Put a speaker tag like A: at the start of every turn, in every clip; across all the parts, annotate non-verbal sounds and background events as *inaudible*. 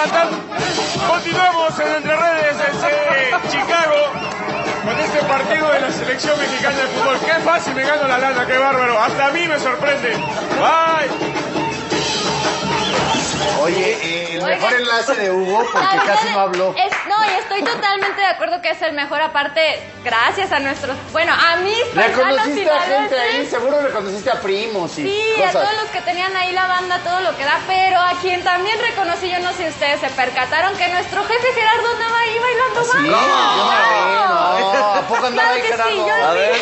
A: Continuamos en Entre Redes desde Chicago con este partido de la selección mexicana de fútbol. Qué fácil me gano la lana, qué bárbaro. Hasta a mí me sorprende. Bye.
B: Oye, eh, el mejor enlace de Hugo porque
C: Ah,
B: casi no habló.
C: es- no, y estoy totalmente de acuerdo que es el mejor, aparte, gracias a nuestros, bueno, a mis
B: Reconociste a gente ahí, seguro reconociste a primos y
C: Sí, a todos los que tenían ahí la banda, todo lo que da, pero a quien también reconocí, yo no sé si ustedes se percataron que nuestro jefe Gerardo andaba ahí bailando
B: Sí, yo
C: banda.
B: no la vi, no. ¿A poco andaba
C: Claro
B: ahí
C: que sí,
B: Gerardo?
C: yo
D: A ver,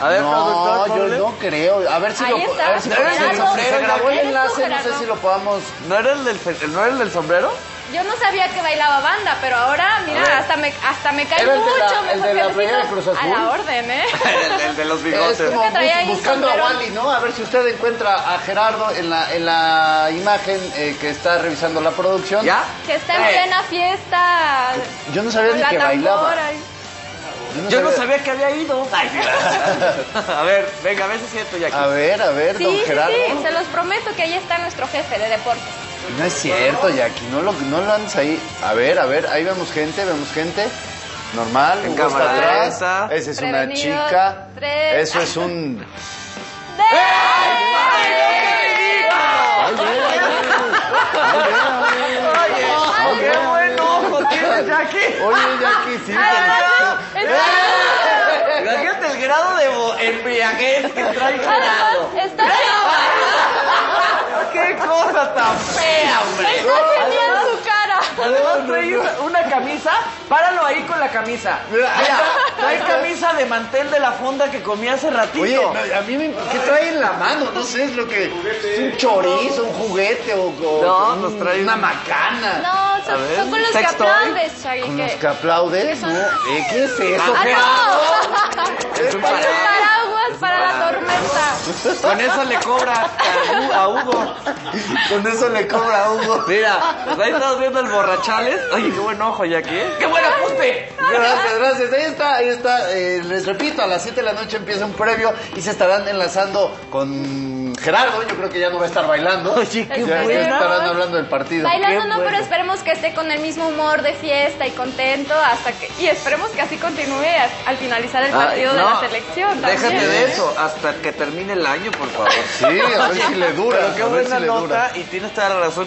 D: a ver,
B: No,
D: productor,
B: yo no creo. A ver si
C: Ahí
B: lo
C: está.
B: a ver si
C: Gerardo,
B: se, se- se grabó el
C: ¿eres tú,
B: enlace, no sé si lo podamos.
D: ¿No era el del, ¿no era el del sombrero?
C: Yo no sabía que bailaba banda, pero ahora,
D: A
C: mira, hasta me, hasta me cae
B: ¿Era el de
C: mucho
B: la- el de la playera de Cruz
C: A
B: Azul?
C: la orden, ¿eh? *laughs*
D: el, el de los
B: Es
D: bigotes.
B: como bus-
C: un
B: buscando a. Wally, ¿no? A ver si usted encuentra a Gerardo en la, en la imagen eh, que está revisando la producción.
D: ¿Ya?
C: Que está en
D: Eh,
C: plena fiesta.
B: Yo no sabía ni que bailaba.
D: Yo no sabía que había ido. *laughs* Ay, a ver, venga, a ver si es cierto, Jackie.
B: A ver, a ver,
C: Sí,
B: don
C: sí,
B: Gerardo.
C: sí, se los prometo que ahí está nuestro jefe de deportes.
B: No es cierto, Jackie, no lo, no lo andes ahí. A ver, a ver, ahí vemos gente, vemos gente. Normal,
D: En
B: Hugo está
D: cámara
B: atrás.
D: lenta.
B: Esa es una chica.
C: tres.
B: Eso es un. *laughs*
D: Oye, qué buen ojo tienes, Jackie.
B: Oye, Jackie, sí. Te-
C: Está-
D: Imagínate el grado de embriaguez que trae Gerardo.
C: Está
D: ¡Qué cosa tan fea, hombre!
C: está genial su cara.
D: Además trae una, una camisa, páralo ahí con la camisa. Mira, trae camisa de mantel de la fonda que comí hace ratito.
B: Oye, a mí me. ¿Qué trae en la mano? No sé, es lo que. Es un chorizo, un juguete o. o
D: No,
B: un-
D: nos trae
B: Una
D: un-
B: macana.
C: No, son,
D: ver,
C: son con los que aplaudes, Shaggy.
B: Con
C: que-
B: los que aplaudes, ¿no? Eh, ¿Qué es eso?
C: ¡Ah,
B: Gerardo?
C: no!
D: Es un
C: Es un paraguas para la tormenta.
D: Con eso le cobra a, Hu- a Hugo.
B: Con eso le cobra a Hugo.
D: Mira, pues ahí estamos viendo el borrachales. Oye, qué buen ojo, Jackie. ¿eh? ¡Qué buen apunte!
B: Ahí está, ahí está. Eh, les repito, a las 7 de la noche empieza un previo y se estarán enlazando con Gerardo. Yo creo que ya no va a estar bailando.
D: Oye, qué
B: ya, ya estarán hablando del partido.
C: Bailando
D: Qué
C: no, pero esperemos que esté con el mismo humor de fiesta y contento hasta que y esperemos que así continúe al finalizar el partido de la selección.
D: Déjate
C: también.
D: de eso, hasta que termine el año, por favor.
B: Sí, a ver si le dura.
D: Pero qué
B: a ver
D: buena
B: si le dura.
D: nota y tienes toda la razón.